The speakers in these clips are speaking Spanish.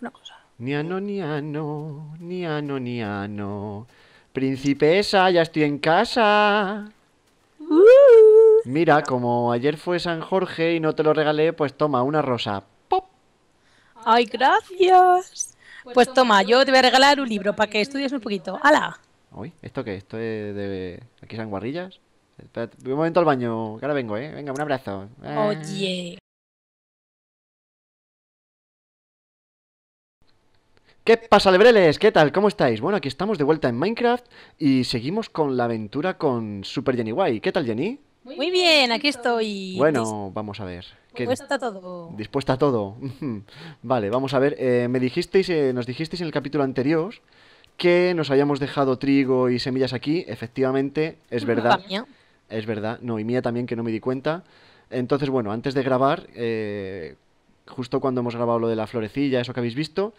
una cosa. Niano, niano, niano, niano. Principesa, ya estoy en casa. Mira, como ayer fue San Jorge y no te lo regalé, pues toma una rosa. ¡Pop! Ay, gracias. Pues toma, yo te voy a regalar un libro para que estudies un poquito. ¡Hala! Uy, ¿esto qué? ¿Esto es de... ¿Aquí son guarrillas? Espérate, un momento al baño, que ahora vengo, ¿eh? Venga, un abrazo. Oye. ¿Qué pasa, lebreles? ¿Qué tal? ¿Cómo estáis? Bueno, aquí estamos de vuelta en Minecraft y seguimos con la aventura con Super Jenny Guay. ¿Qué tal, Jenny? Muy bien, aquí estoy. Bueno, vamos a ver. ¿Qué- Dispuesta a todo. Dispuesta a todo. vale, vamos a ver. Eh, me dijisteis, eh, nos dijisteis en el capítulo anterior que nos habíamos dejado trigo y semillas aquí. Efectivamente, es verdad. Mía. Es verdad. No, y mía también que no me di cuenta. Entonces, bueno, antes de grabar, eh, justo cuando hemos grabado lo de la florecilla, eso que habéis visto,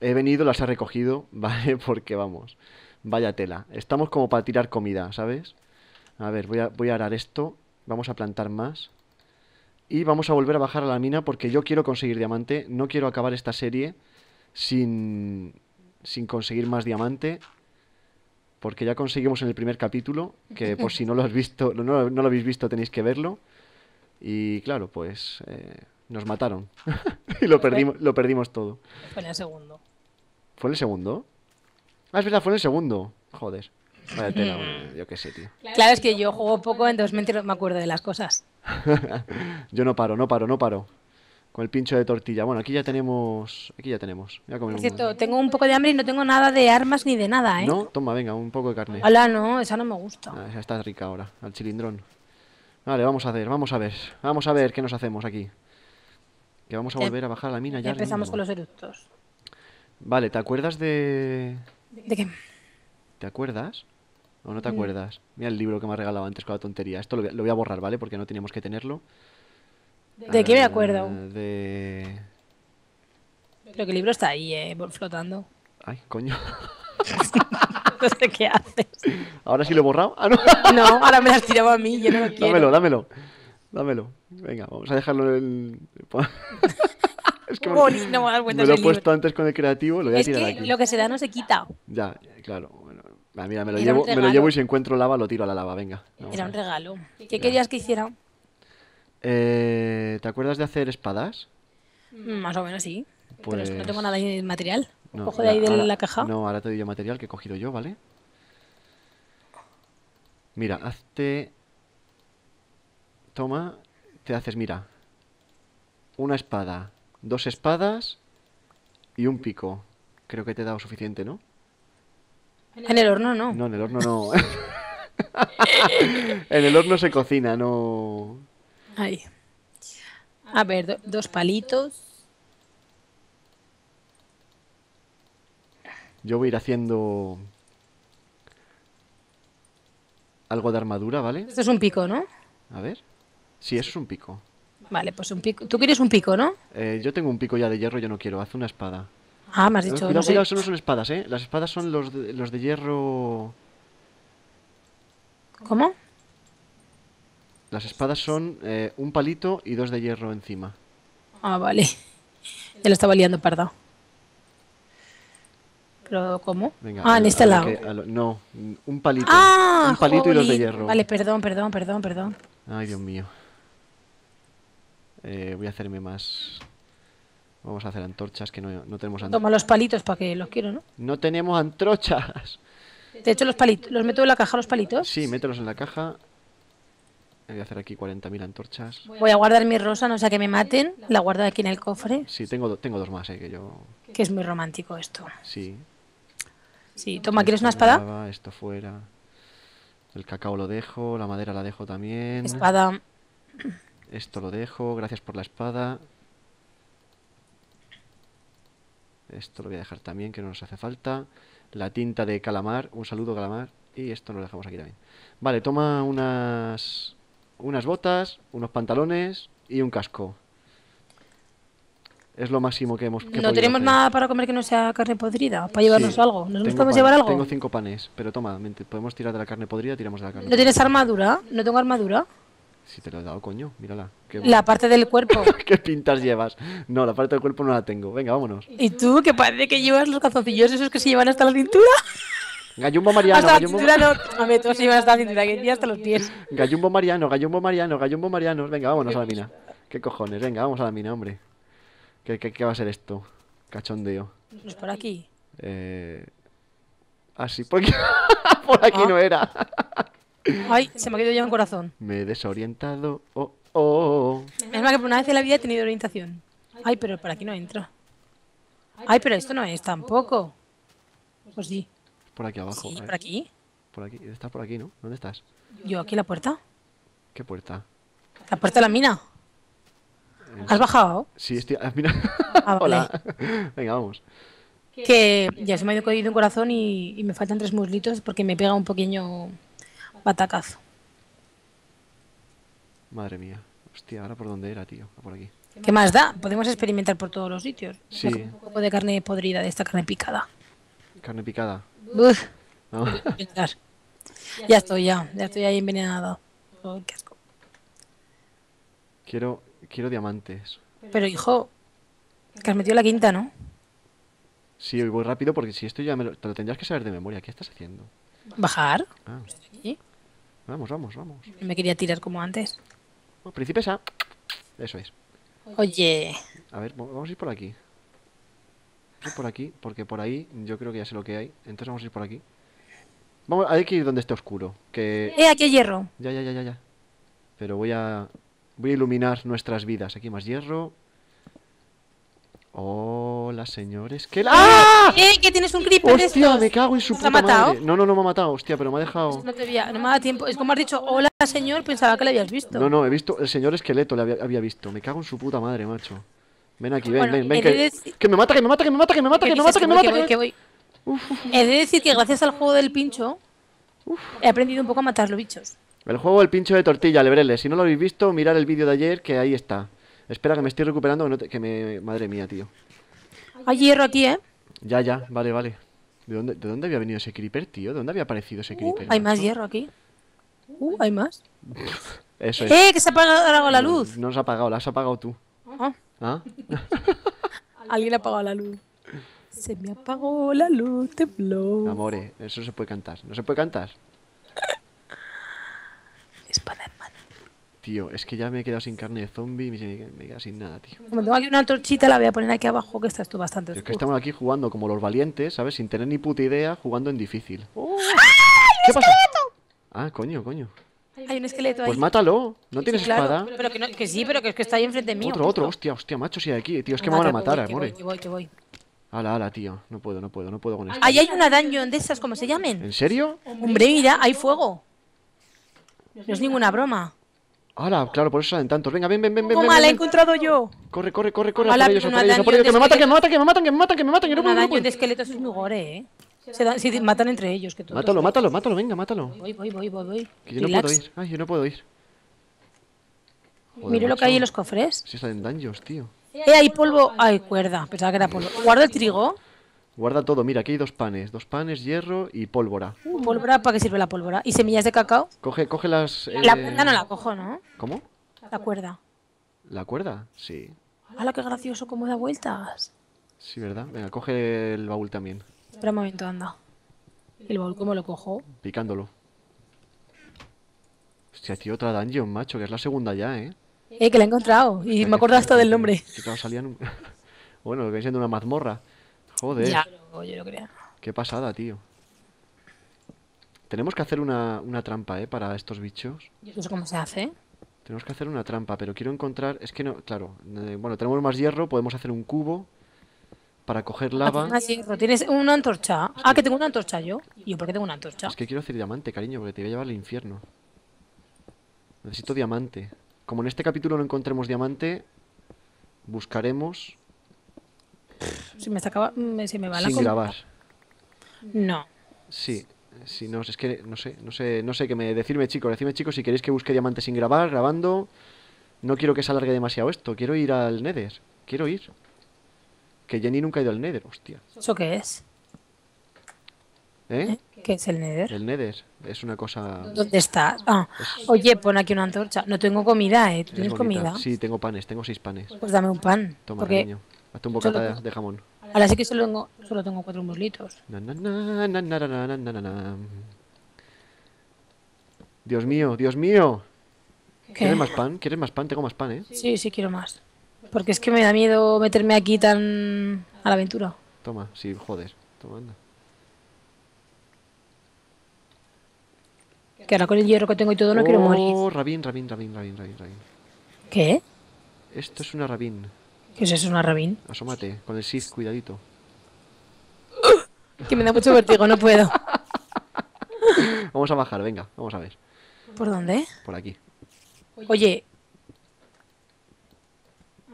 he venido, las he recogido, ¿vale? Porque vamos, vaya tela. Estamos como para tirar comida, ¿sabes? A ver, voy a, voy a arar esto. Vamos a plantar más. Y vamos a volver a bajar a la mina porque yo quiero conseguir diamante. No quiero acabar esta serie sin, sin conseguir más diamante. Porque ya conseguimos en el primer capítulo. Que por si no lo has visto, no, no- no lo habéis visto, tenéis que verlo. Y claro, pues eh, nos mataron. y lo perdimos, lo perdimos todo. Fue en el segundo. ¿Fue en el segundo? Ah, es verdad, fue en el segundo. Joder. Vaya tela, bueno, yo qué sé, tío. Claro, es que yo juego poco, entonces me me acuerdo de las cosas. Yo no paro, no paro, no paro. Con el pincho de tortilla. Bueno, aquí ya tenemos. Aquí ya tenemos. Voy a comer Por un- cierto, tengo un poco de hambre y no tengo nada de armas ni de nada, ¿eh? No, toma, venga, un poco de carne. Hola, no, esa no me gusta. Ah, esa está rica ahora, al chilindrón. Vale, vamos a ver, vamos a ver. Vamos a ver qué nos hacemos aquí. Que vamos a volver a bajar a la mina ya. Empezamos con los eructos. Vale, ¿te acuerdas de. ¿De qué? ¿Te acuerdas? ¿O no te Mm. acuerdas? Mira el libro que me ha regalado antes con la tontería. Esto lo voy a, lo voy a borrar, ¿vale? Porque no teníamos que tenerlo. ¿De qué me Ah, acuerdo? De. Creo que el libro está ahí, eh, flotando. Ay, coño. No sé qué haces. ¿Ahora sí lo he borrado? Ah, no. No, ahora me las tiraba a mí, yo no lo quiero. Dámelo, dámelo. Dámelo. Venga, vamos a dejarlo en el. es que me, Boli, no me me lo he puesto libro. antes con el creativo, lo voy a Es tirar que aquí. lo que se da no se quita. Ya, claro. Bueno, mira, me lo, Era llevo, me lo llevo y si encuentro lava lo tiro a la lava, venga. Era un regalo. ¿Qué querías que hiciera? Eh, ¿Te acuerdas de hacer espadas? Mm, Más o menos sí. Pero es que no Pues- tengo nada de material. No, Cojo de ahí de ahora- la caja. No, ahora te doy yo material que he cogido yo, ¿vale? Mira, hazte... Toma, te haces, mira. Una espada, dos espadas y un pico. Creo que te he dado suficiente, ¿no? En el horno no. No, en el horno no. en el horno se cocina, no... Ahí. A ver, do- dos palitos. Yo voy a ir haciendo... Algo de armadura, ¿vale? Esto es un pico, ¿no? A ver. Sí, eso es un pico. Vale, pues un pico. Tú quieres un pico, ¿no? Eh, yo tengo un pico ya de hierro, yo no quiero. Haz una espada. Ah, me has Eh, dicho. cuidado, no sé. cuidado, eso no son espadas, ¿eh? Las espadas son los de, los de hierro... ¿Cómo? Las espadas son eh, un palito y dos de hierro encima. Ah, vale. Ya lo estaba liando parda. Pero, ¿cómo? Venga, ah, a en este a lado. a no, un palito. Ah, un palito y dos de hierro. Vale, perdón, perdón, perdón, perdón. Ay, Dios mío. Eh, voy a hacerme más... Vamos a hacer antorchas, que no, no tenemos antorchas. Toma los palitos para que los quiero, ¿no? ¡No tenemos antorchas! De hecho, los palitos. ¿Los meto en la caja los palitos? Sí, mételos en la caja. Voy a hacer aquí 40.000 antorchas. Voy a guardar mi rosa, no sea que me maten. La guardo aquí en el cofre. Sí, tengo, tengo dos más, eh, que yo... Que es muy romántico esto. Sí. Sí, toma, ¿quieres una espada? lava, esto fuera. El cacao lo dejo, la madera la dejo también. Espada. Esto lo dejo, gracias por la espada. Esto lo voy a dejar también, que no nos hace falta. La tinta de calamar, un saludo calamar. Y esto lo dejamos aquí también. Vale, toma unas, unas botas, unos pantalones y un casco. Es lo máximo que hemos que No tenemos hacer. nada para comer que no sea carne podrida. Para llevarnos Sí, algo. ¿Nos podemos pan- llevar algo? Tengo cinco panes, pero toma, podemos tirar de la carne podrida, tiramos de la carne ¿No tienes armadura? No tengo armadura. Si te lo he dado, coño, mírala. ¿Qué, La parte del cuerpo. ¿Qué pintas llevas? No, la parte del cuerpo no la tengo. Venga, vámonos. ¿Y tú? Que parece que llevas los calzoncillos esos que se llevan hasta la cintura. Gallumbo Mariano, hasta la Gallumbo, cintura no. Ver, todos se llevan hasta la cintura, que hasta los pies. Gallumbo Mariano, Gallumbo Mariano, Gallumbo Mariano. Venga, vámonos a la mina. ¿Qué cojones? Venga, vamos a la mina, hombre. ¿Qué, qué, qué va a ser esto? Cachondeo. No es por aquí. Eh... Ah, sí, por aquí, por aquí Ah. no era. Ay, se me ha quedado ya un corazón. Me he desorientado. Oh, oh, oh. Es más que por una vez en la vida he tenido orientación. Ay, pero por aquí no entra. Ay, pero esto no es tampoco. Pues sí. Por aquí abajo. Sí, por aquí. por aquí. Estás por aquí, ¿no? ¿Dónde estás? Yo aquí la puerta. ¿Qué puerta? La puerta de la mina. ¿Has bajado? Sí, estoy. ah, mira. Ah, vale. Hola. Venga, vamos. Que ya se me ha ido un corazón y, y me faltan tres muslitos porque me pega un pequeño batacazo. Madre mía. Hostia, ahora por dónde era, tío. Ah, Por aquí. ¿Qué más da? Podemos experimentar por todos los sitios. Sí. Un poco de carne podrida, de esta carne picada. Carne picada. Uf, No. ya estoy, ya. Ya estoy ahí envenenada. Oh, qué asco. quiero, quiero diamantes. Pero hijo, que has metido la quinta, ¿no? Sí, hoy voy rápido porque si esto ya me lo, te lo tendrías que saber de memoria. ¿Qué estás haciendo? Bajar. Ah. Vamos, vamos, vamos. Me quería tirar como antes. Oh, princesa. Eso es. Oye, A ver, va- vamos a ir por aquí. Vamos a ir por aquí, porque por ahí yo creo que ya sé lo que hay. Entonces vamos a ir por aquí. Vamos, hay que ir donde esté oscuro. Que. eh, aquí hay hierro. Ya, ya, ya, ya, ya. Pero voy a. Voy a iluminar nuestras vidas. Aquí más hierro. Hola, señores. ¿Qué la... ¡Ah! Eh, que tienes un creeper ¡Hostia! estos. Me cago en su ¿Nos ha puta matado? madre. No, no, no me ha matado. Hostia, pero me ha dejado. No te veía, no me da tiempo. Es como has dicho, hola señor, pensaba que lo habías visto. No, no, he visto. El señor esqueleto le había, había visto. Me cago en su puta madre, macho. Ven aquí, ven, Bueno, ven, ven. he de Que, que me mata, que me mata, que me mata, que me mata, ¿Qué que me mata, que me mata. voy, que que voy. He de decir que gracias al juego del pincho he aprendido un poco a matar los bichos. El juego del pincho de tortilla, Lebreles. Si no lo habéis visto, mirad el vídeo de ayer, que ahí está. Espera, que me estoy recuperando, que, no te- que me... Madre mía, tío. Hay hierro aquí, ¿eh? Ya, ya, vale, vale. ¿De dónde, ¿De dónde había venido ese creeper, tío? ¿De dónde había aparecido ese Uh, creeper? hay más hierro aquí. Uh, hay más. Eso es. ¡Eh, que se ha apagado la luz! No se ha apagado, la has apagado tú. Ah, ¿Ah? alguien ha apagado la luz. Se me apagó la luz, tembló. Amore, eso se puede cantar. ¿No se puede cantar? Tío, es que ya me he quedado sin carne de zombie y me, me he quedado sin nada, tío. Como tengo aquí una torchita, la voy a poner aquí abajo, que estás tú bastante Es que estamos aquí jugando como los valientes, ¿sabes? Sin tener ni puta idea, jugando en difícil. ¿Qué pasa? Ah, coño, coño. Hay un esqueleto ahí. Pues mátalo. ¿No tienes Claro, espada? Pero que, no- que sí, pero que es que está ahí enfrente mío. Otro, otro, hostia, hostia, macho, si hay aquí. Tío, es que me van a matar, que amore. voy, que voy, que voy. Ala, ala, tío. No puedo, no puedo, no puedo con esto. Ahí hay una dungeon de esas, como se llamen. ¿En serio? Hombre, mira, hay fuego. No es ninguna broma. Ala, claro, por eso salen tantos. Venga, ven, ven, ven, ven. ven, Toma, la he ven. encontrado yo. Corre, corre, corre, corre. Ala, a por ellos, a por ellos, a por ellos. Que me matan, que me matan, que me matan, que me matan, que me matan. Que no Una no dungeon de esqueletos es muy gore, ¿eh? Se, dan- se matan entre ellos. Que todos. Mátalo, mátalo, mátalo, venga, mátalo. Voy, voy, voy, voy, voy. Que yo no Relax. puedo ir. Ay, yo no puedo ir. Joder, Mira lo que hay macho. en los cofres. Si están en dungeons, tío. Eh, hay polvo. Ay, cuerda. Pensaba que era polvo. Guardo el trigo. Guarda todo. Mira, aquí hay dos panes. Dos panes, hierro y pólvora. Pólvora, ¿para qué sirve la pólvora? ¿Y semillas de cacao? Coge, coge las... La eh, cuerda no la cojo, ¿no? ¿Cómo? La cuerda. ¿La cuerda? Sí. ¡Hala, qué gracioso! ¿Cómo da vueltas? Sí, ¿verdad? Venga, coge el baúl también. Espera un momento, anda. ¿El baúl cómo lo cojo? Picándolo. Hostia, tío, otra dungeon, macho, que es la segunda ya, ¿eh? Eh, que la he encontrado. Y me acuerdo hasta del nombre. Que claro, salían... bueno, lo que viene siendo una mazmorra. Joder, Ya, yo lo creo. qué pasada, tío. Tenemos que hacer una, una trampa, ¿eh? Para estos bichos. No sé cómo se hace. Tenemos que hacer una trampa, pero quiero encontrar... Es que no, claro. eh, bueno, tenemos más hierro, podemos hacer un cubo para coger lava. Más hierro. ¿Tienes una antorcha? Ah, que tengo una antorcha yo. ¿Y yo por qué tengo una antorcha? Es que quiero hacer diamante, cariño, porque te voy a llevar al infierno. Necesito diamante. Como en este capítulo no encontremos diamante, buscaremos Si me, sacaba, me- se me va la sin grabar. No. Sí, sí, no, es que no sé, no sé, no sé qué me decirme, chicos, decirme, chicos, si queréis que busque diamante sin grabar, grabando. No quiero que se alargue demasiado esto, quiero ir al Nether, quiero ir. Que Jenny nunca ha ido al Nether, hostia. ¿Eso qué es? ¿Eh? ¿Qué es el Nether? El Nether es una cosa... ¿Dónde estás? Ah, oye, pon aquí una antorcha. No tengo comida, ¿eh? ¿Tú es tienes comida? Sí, tengo panes, tengo seis panes. Pues dame un pan. Toma, porque cariño. Hazte un bocata de, de jamón. Ahora sí que solo tengo, solo tengo cuatro muslitos. Dios mío, Dios mío. ¿Quieres más pan? ¿Quieres más pan? Tengo más pan, ¿eh? Sí, sí, quiero más. Porque es que me da miedo meterme aquí tan a la aventura. Toma, sí, joder. Toma, anda. Que ahora con el hierro que tengo y todo no quiero oh, morir. Oh, rabín, rabín, rabín, rabín, rabín. ¿Qué? Esto es una rabín. ¿Qué es eso, una rabín? Asómate, con el shift, cuidadito. Que me da mucho vértigo, no puedo. Vamos a bajar, venga, vamos a ver. ¿Por dónde? Por aquí. Oye.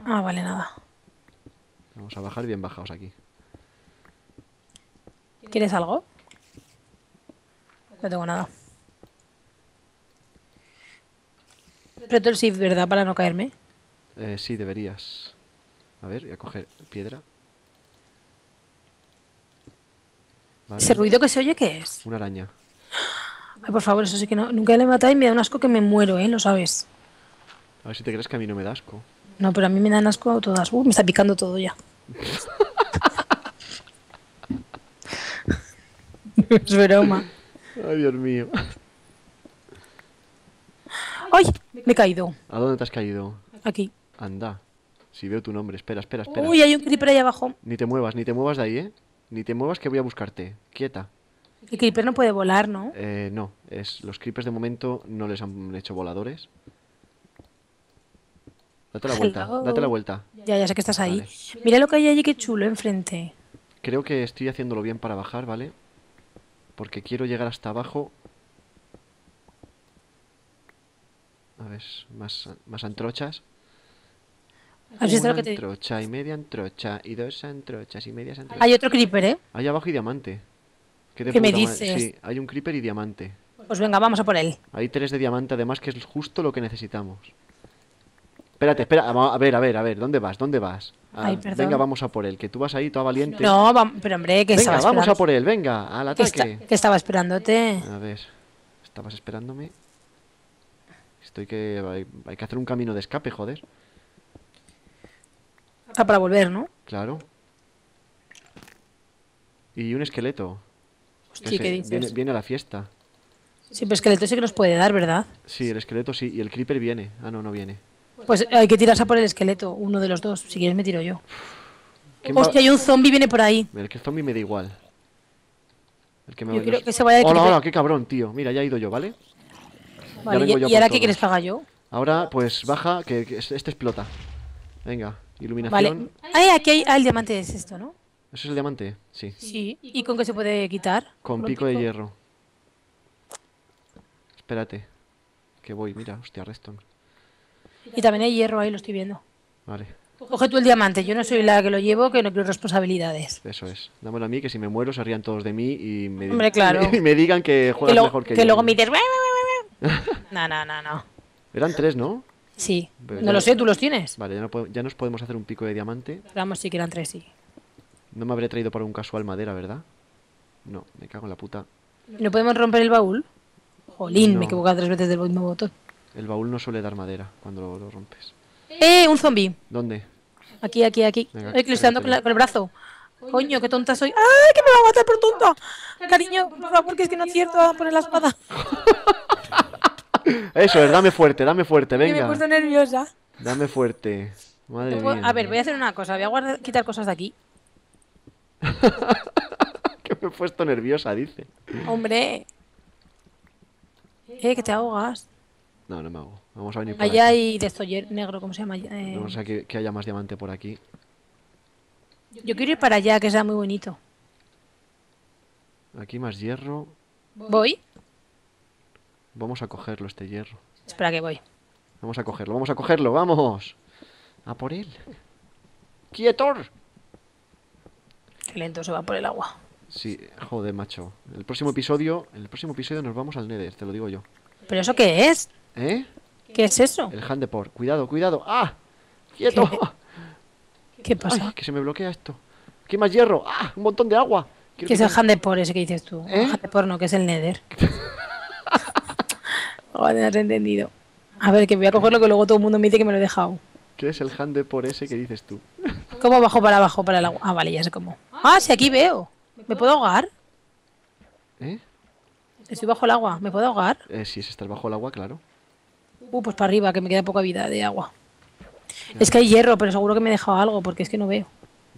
Ah, vale, nada. Vamos a bajar bien bajados aquí. ¿Quieres algo? No tengo nada. Pero el shift, ¿verdad? Para no caerme. Eh, sí, deberías. A ver, voy a coger piedra. Vale, ¿Ese ruido que se oye qué es? Una araña. Ay, por favor, eso sí que no. Nunca le he matado y me da un asco que me muero, ¿eh? Lo sabes. A ver si te crees que a mí no me da asco. No, pero a mí me dan asco todas. Uh, me está picando todo ya. es broma. Ay, Dios mío. ¡Ay! Me he caído. ¿A dónde te has caído? Aquí. Anda. Si veo tu nombre. Espera, espera, espera. Uy, hay un creeper ahí abajo. Ni te muevas, ni te muevas de ahí, ¿eh? Ni te muevas que voy a buscarte. Quieta. El creeper no puede volar, ¿no? Eh, no, es, los creepers de momento no les han hecho voladores. Date la vuelta, Hello. date la vuelta. Ya, ya sé que estás ahí. Vale. Mira lo que hay allí, qué chulo, enfrente. Creo que estoy haciéndolo bien para bajar, ¿vale? Porque quiero llegar hasta abajo. A ver, más, más antrochas. ¿Has visto lo Una que te antrocha y media antrocha y dos antrochas y medias antrochas. Hay otro creeper, ¿eh? Hay abajo y diamante. ¿Qué, de ¿Qué me dices? Sí, hay un creeper y diamante. Pues venga, vamos a por él. Hay tres de diamante además que es justo lo que necesitamos. Espérate, espera, a ver, a ver, a ver, ¿dónde vas? ¿Dónde vas? Ah, Ay, perdón. venga, vamos a por él, que tú vas ahí toda valiente. No, pero hombre, que venga, vamos a por él, venga, al ataque. que estaba esperándote. A ver, estabas esperándome. Estoy que hay, hay que hacer un camino de escape, joder. Para volver, ¿no? Claro. Y un esqueleto. se- ¿qué dices? viene, viene a la fiesta. Sí, pero esqueleto sí que nos puede dar, ¿verdad? Sí, el esqueleto sí, y el creeper viene. Ah, no, no viene. Pues hay que tirarse a por el esqueleto, uno de los dos. Si quieres me tiro yo. ¿Quién va- Hostia, hay un zombie viene por ahí. El que zombie me da igual. El que me Yo quiero que se vaya de Hola, hola, qué cabrón, tío. Mira, ya he ido yo, ¿vale? Vale, ¿y, yo y ahora qué quieres que haga yo? Ahora, pues baja, que, que este explota. Venga, Vale. iluminación. Ay, aquí hay. Ah, el diamante es esto, ¿no? ¿Eso es el diamante? Sí. Sí. ¿Y con qué se puede quitar? Con pico de hierro. Espérate. Que voy, mira, hostia, Reston. Y también hay hierro ahí, lo estoy viendo. Vale, Coge tú el diamante, yo no soy la que lo llevo, que no quiero responsabilidades. eso es. Dámelo a mí, que si me muero se rían todos de mí y me, Hombre, claro. y me digan que Que, juegas luego- mejor que, que yo. luego me dices... No, no, no, no. Eran tres, ¿no? Sí. Pero No ya- lo sé, tú los tienes. Vale, ya, no pode- ya nos podemos hacer un pico de diamante. Vamos, sí que eran tres, sí. No me habré traído para un casual madera, ¿verdad? No, me cago en la puta. ¿No podemos romper el baúl? Jolín, No. me he equivocado tres veces del mismo botón. El baúl no suele dar madera cuando lo, lo rompes. ¡Eh! Un zombie. ¿Dónde? Aquí, aquí, aquí. Venga, Ay, que le estoy dando espérate. con, la- con el brazo. Coño, qué tonta soy. ¡Ay, que me va a matar por tonta! Cariño, por favor, que es que no acierto a poner la espada. Eso es, dame fuerte, dame fuerte, Que me he venga. puesto nerviosa. Dame fuerte. Madre Puedo- mía. A ver, voy a hacer una cosa. Voy a guardar, quitar cosas de aquí. Que me he puesto nerviosa, dice. Hombre. Eh, que te ahogas. No, no me hago. Vamos a venir por Allá aquí. hay de esto negro, ¿cómo se llama? Eh, Vamos a que, que haya más diamante por aquí. yo quiero ir para allá, que sea muy bonito. Aquí más hierro. ¿Voy? Vamos a cogerlo, este hierro. Espera que voy. Vamos a cogerlo, vamos a cogerlo, vamos. A por él. ¡Quietor! Qué lento se va por el agua. Sí, joder, macho. En el próximo episodio, el próximo episodio nos vamos al Nether, te lo digo yo. ¿Pero eso qué es? ¿Eh? ¿Qué es eso? El hand de por. Cuidado, cuidado. ¡Ah! ¡Quieto! ¿Qué pasa? ¡Ay, que se me bloquea esto! ¡Aquí hay más hierro! ¡Ah! ¡Un montón de agua! quiero Que es el quitar- Handepor ese que dices tú. ¿Eh? Handepor no, que es el Nether. Joder, has entendido. A ver, que voy a cogerlo que luego todo el mundo me dice que me lo he dejado. ¿Qué es el hande por ese que dices tú? ¿Cómo bajo para abajo para el agua? Ah, vale, ya sé cómo. Ah, sí, aquí veo. ¿Me puedo ahogar? ¿Eh? Estoy bajo el agua. ¿Me puedo ahogar? Eh, si es estar bajo el agua, claro. Uh, pues para arriba, que me queda poca vida de agua. Es que hay hierro, pero seguro que me he dejado algo, porque es que no veo.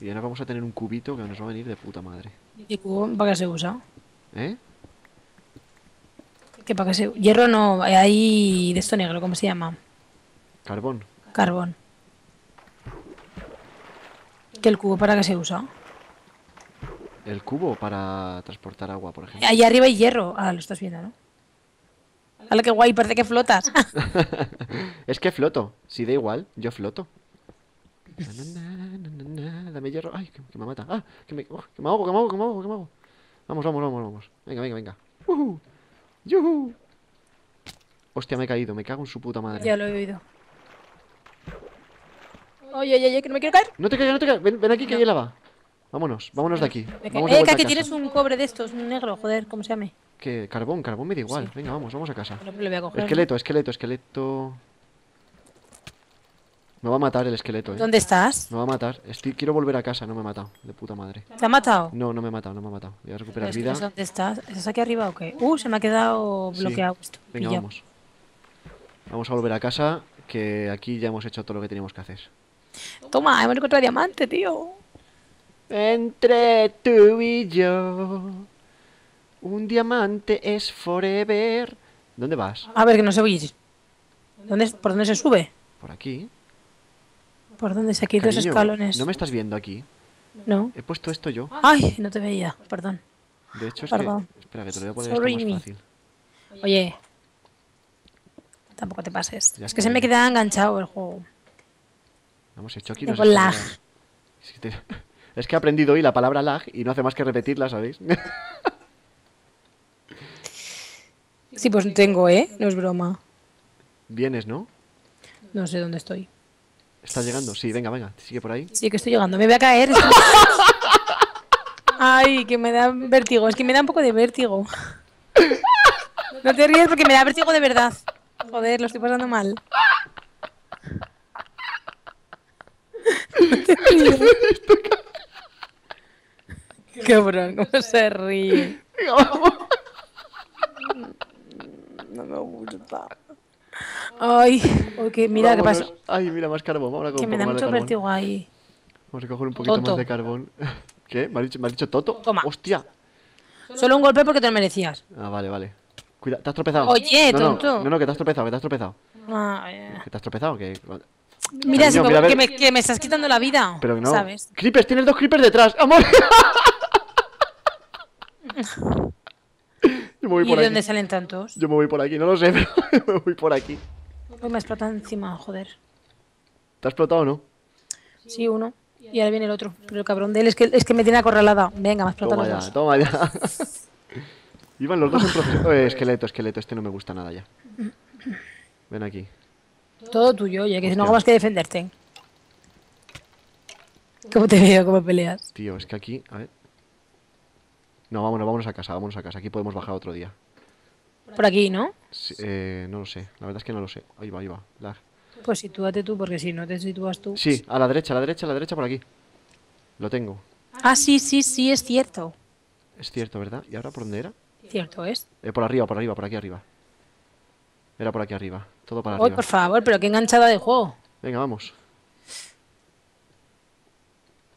Y ahora vamos a tener un cubito que nos va a venir de puta madre. ¿Y cubo para qué se usa? ¿Eh? ¿Qué para qué se Hierro no, hay de esto negro, ¿cómo se llama? Carbón. Carbón. ¿Que el cubo para qué se usa? El cubo para transportar agua, por ejemplo. Ahí arriba hay hierro. Ah, lo estás viendo, ¿no? ¡Hala, qué guay! Parece que flotas. es que floto. Si da igual, yo floto. Dame hierro. Ay, que, que me mata. Ah, que me, oh, que me ahogo, que me ahogo, que me ahogo, que me ahogo. Vamos, vamos, vamos, vamos. Venga, venga, venga. Ujú. Yujú. Hostia, me he caído. Me cago en su puta madre. ya lo he oído. Oye, oye, oye, que no me quiero caer. No te caigas, no te caigas. Ven, ven aquí que hay lava. Vámonos, vámonos de aquí. Vamos de eh, vuelta que aquí tienes un cobre de estos, un negro, joder, ¿cómo se llame? Que carbón, carbón me da igual. Venga, vamos, vamos a casa. Bueno, lo voy a coger. Esqueleto, esqueleto, esqueleto. Me va a matar el esqueleto, eh. ¿Dónde estás? Me va a matar. Estoy... Quiero volver a casa, no me ha matado. De puta madre. ¿Te ha matado? No, no me ha matado, no me ha matado. Voy a recuperar vida. sé ¿Dónde estás? ¿Estás aquí arriba o qué? Uh, se me ha quedado Sí. bloqueado esto. Venga, Pillado. vamos. Vamos a volver a casa, que aquí ya hemos hecho todo lo que teníamos que hacer. Toma, hemos encontrado diamante, tío. Entre tú y yo, un diamante es forever. ¿Dónde vas? A ver, que no se oye. ¿Dónde, ¿Por dónde se sube? Por aquí. ¿Por dónde se aquí dos Cariño, escalones? ¿No me estás viendo aquí? No. He puesto esto yo. Ay, no te veía, perdón. De hecho, es Perdón. que... Espera, que te lo voy a poner esto me. más fácil. Oye, tampoco te pases. Ya es que se me bien. queda enganchado el juego. Hemos hecho aquí Tengo lag. es que he aprendido hoy la palabra lag y no hace más que repetirla, ¿sabéis? Sí, pues tengo, ¿eh? No es broma. Vienes, ¿no? No sé dónde estoy. ¿Estás llegando? Sí, venga, venga, sigue por ahí. Sí, que estoy llegando. Me voy a caer. Ay, que me da vértigo. Es que me da un poco de vértigo. No te ríes porque me da vértigo de verdad. Joder, lo estoy pasando mal. No te ríes. Cabrón, cómo se ríe. No me gusta. Ay, mira qué Vámonos. pasó. Ay, mira, más carbón. Vamos a coger Que un me poco da más mucho vértigo ahí. Vamos a coger un poquito Toto. más de carbón. ¿Qué? ¿Me has dicho, me has dicho Toto? Toma. ¡Hostia! Solo un golpe porque te lo merecías. Ah, vale, vale. Cuida, ¿te has tropezado? Oye, no, no, tonto. No, no, que te has tropezado, que te has tropezado. Ah, eh. ¿Que te has tropezado? Que... Mira, Cariño, mira, que, me, que me estás quitando la vida. Pero que no. ¿Sabes? Creepers, tienes dos creepers detrás. ¡Amor! Yo me voy ¿Y por de aquí. dónde salen tantos? Yo me voy por aquí, no lo sé, pero me voy por aquí. Uy, me ha explotado encima, joder. ¿Te has explotado o no? Sí, uno. Y ahora viene el otro. Pero el cabrón de él es que, es que me tiene acorralada. Venga, me ha explotado Toma los ya, dos. toma ya. Iban los dos en proceso. Eh, esqueleto, esqueleto, este no me gusta nada ya. Ven aquí. Todo tuyo, oye, que si no Hostia. hago más que defenderte. ¿Cómo te veo? ¿Cómo peleas? Tío, es que aquí. A ver. No, vámonos, vámonos a casa, vámonos a casa. Aquí podemos bajar otro día. Por aquí, ¿no? Sí, eh, no lo sé, la verdad es que no lo sé. Ahí va, ahí va. lag. Pues sitúate tú, porque si no te sitúas tú. Sí, a la derecha, a la derecha, a la derecha, por aquí. Lo tengo. Ah, sí, sí, sí, es cierto. Es cierto, ¿verdad? ¿Y ahora por dónde era? Cierto es. Eh, por arriba, por arriba, por aquí arriba. Era por aquí arriba. Todo para Hoy, arriba. por favor, pero qué enganchada de juego. Venga, vamos.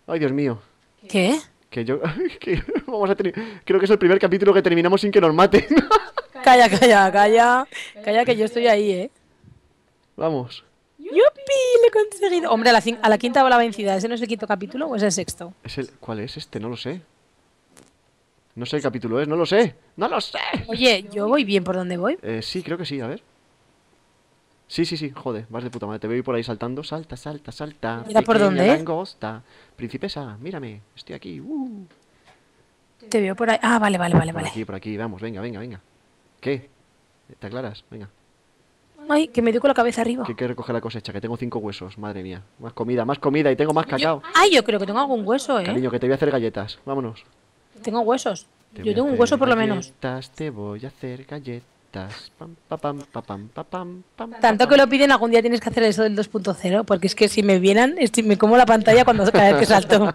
Ay, Dios mío. ¿Qué? Que yo. que vamos a tener. Creo que es el primer capítulo que terminamos sin que nos maten. Calla, calla, calla. Calla que yo estoy ahí, ¿eh? vamos. ¡Yupi! Lo he conseguido. Hombre, a la, a la quinta bola vencida. ¿Ese no es el quinto capítulo o es el sexto? ¿Es el... ¿Cuál es este? No lo sé. No sé qué capítulo es, no lo sé. ¡No lo sé! Oye, ¿yo voy bien por donde voy? Eh, sí, creo que sí, a ver. Sí, sí, sí, joder, vas de puta madre. Te veo por ahí saltando. Salta, salta, salta. ¿Y por dónde? langosta. Princesa, mírame, estoy aquí. Uh. Te veo por ahí. Ah, vale, vale, vale, Por vale. aquí, por aquí, vamos, venga, venga, venga. ¿Qué? ¿Te aclaras? Venga. Ay, que me dio con la cabeza arriba. Que hay que recoger la cosecha, que tengo cinco huesos, madre mía. Más comida, más comida y tengo más cacao. Yo- Ay, yo creo que tengo algún hueso, ¿eh? Cariño, que te voy a hacer galletas. Vámonos. Tengo huesos. Te Yo tengo un hueso por lo menos. galletas, Te voy a hacer galletas. Pam, pa, pam, pa, pam, pa, pam, pam, pa, Tanto que lo piden, algún día tienes que hacer eso del 2.0, porque es que si me vieran, me como la pantalla cuando cada vez que salto.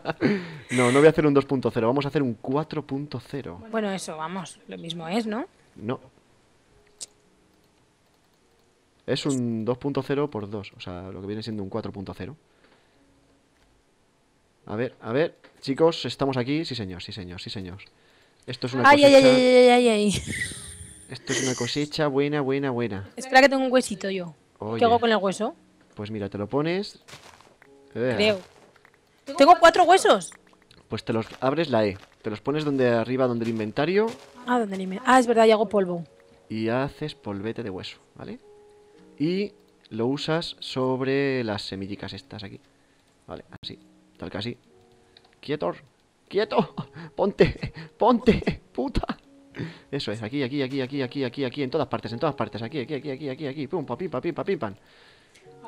No, no voy a hacer un 2.0, vamos a hacer un 4.0. Bueno, eso, vamos, lo mismo es, ¿no? No. Es un 2.0 por 2, o sea, lo que viene siendo un 4.0. A ver, a ver, chicos, estamos aquí. Sí, señor, sí, señor, sí, señor. Esto es una Ay, ay, cosecha. ay, ay, ay, ay, ay. Esto es una cosecha buena, buena, buena. Espera que tengo un huesito yo. Oye, ¿Qué hago con el hueso? pues mira, te lo pones. Eh, Creo. Tengo cuatro huesos. Pues te los abres la E. Te los pones donde arriba, donde el inventario. Ah, ¿dónde le me- Ah, es verdad, y hago polvo. y haces polvete de hueso, ¿vale? Y lo usas sobre las semillicas estas aquí. Vale, así, tal que así. Quieto, quieto, ponte, ponte, puta. Eso es, aquí, aquí, aquí, aquí, aquí, aquí, aquí, en todas partes, en todas partes, aquí, aquí, aquí, aquí, aquí, aquí, pum, pa, pim, pa, pim, pa, pim, pam.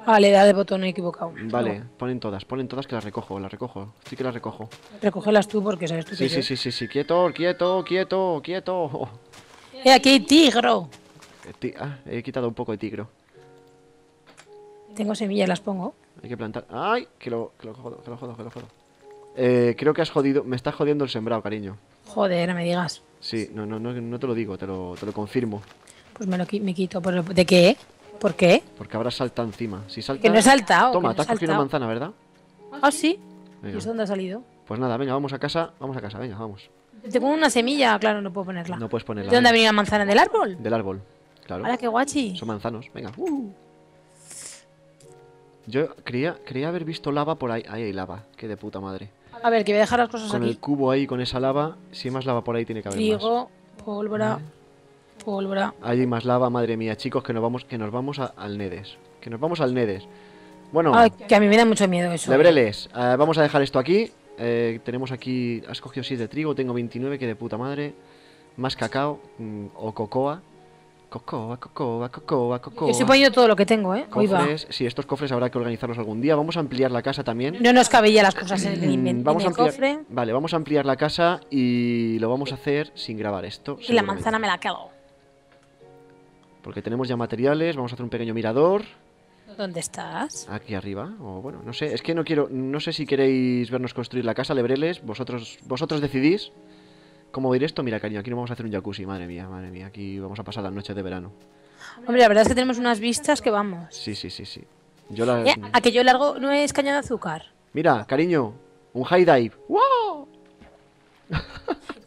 Vale, da de botón equivocado. Vale, ponen todas, ponen todas que las recojo, las recojo, sí que las recojo. Recógelas tú porque sabes tú que Sí, sí, sí, sí, sí, quieto, quieto, quieto, quieto. Eh, aquí hay tigro. Eh, ti- Ah, he quitado un poco de tigro. Tengo semillas, las pongo. Hay que plantar. ¡Ay! Que lo, que lo jodo, que lo jodo, que lo jodo. Eh, creo que has jodido. Me estás jodiendo el sembrado, cariño. Joder, no me digas. Sí, no, no, no, no te lo digo, te lo, te lo confirmo. Pues me lo qui- me quito. ¿Por- ¿De qué? ¿Por qué? Porque habrás saltado encima. Si saltas. Que no he saltado. Toma, que te no has cogido una manzana, ¿verdad? Ah, sí. ¿Y Venga. eso dónde ha salido? Pues nada, venga, vamos a casa. Vamos a casa, venga, vamos. Tengo una semilla, claro, no puedo ponerla. No puedes ponerla. ¿De dónde ha venido la manzana? ¿Del árbol? Del árbol. Claro. Ahora qué guachi. Son manzanos, venga. Uh. Yo creía, creía haber visto lava por ahí. Ahí hay lava, qué de puta madre. A ver, que voy a dejar las cosas Con el cubo ahí, con esa lava. Si hay más lava por ahí, tiene que haber más. Trigo, pólvora, pólvora. Hay más lava, madre mía, chicos, que nos vamos, que nos vamos a- al Nedes. Que nos vamos al Nedes. Bueno, Ay, que a mí me da mucho miedo eso. Lebreles, eh, vamos a dejar esto aquí. Eh, tenemos aquí, has cogido 6 de trigo, tengo 29, que de puta madre. Más cacao, mm, o cocoa. Cocoa, cocoa, cocoa, cocoa. Yo estoy poniendo todo lo que tengo, ¿eh? Va. Cofres, sí, estos cofres habrá que organizarlos algún día. Vamos a ampliar la casa también. No nos cabe ya las cosas en el, Mm, vamos en a el ampliar, cofre. Vale, vamos a ampliar la casa y lo vamos a hacer sin grabar esto. Y la manzana me la quedo. Porque tenemos ya materiales, vamos a hacer un pequeño mirador. ¿Dónde estás? Aquí arriba, o bueno, no sé, es que no quiero, no sé si queréis vernos construir la casa, Lebreles, vosotros, vosotros decidís cómo va a ir esto. Mira, cariño, aquí no vamos a hacer un jacuzzi, madre mía, madre mía, aquí vamos a pasar las noches de verano. Hombre, la verdad es que tenemos unas vistas que vamos. Sí, sí, sí, sí. Yo la... Eh, aquello largo no es caña de azúcar. Mira, cariño, un high dive. ¡Wow!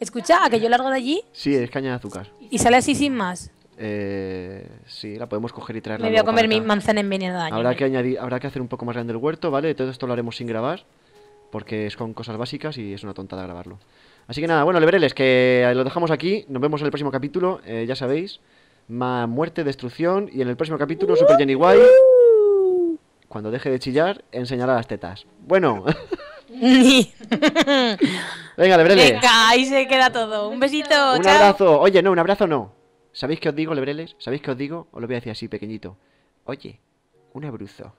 Escucha, aquello largo de allí Sí, es caña de azúcar. y sale así sin más. Eh, sí, la podemos coger y traerla. Me voy a comer mi manzana envenenada. Habrá que añadir, habrá que hacer un poco más grande el huerto, ¿vale? Todo esto lo haremos sin grabar, porque es con cosas básicas y es una tontada grabarlo. Así que nada, bueno, Lebreles, que lo dejamos aquí, nos vemos en el próximo capítulo, eh, ya sabéis, más muerte, destrucción, y en el próximo capítulo, Super Jenny Guay, cuando deje de chillar, enseñará las tetas. Bueno, venga, Lebreles, Venga, ahí se queda todo. Un besito, un chao. abrazo, oye, no, un abrazo no. ¿Sabéis qué os digo, Lebreles? ¿Sabéis qué os digo? Os lo voy a decir así, pequeñito. Oye, un abruzo.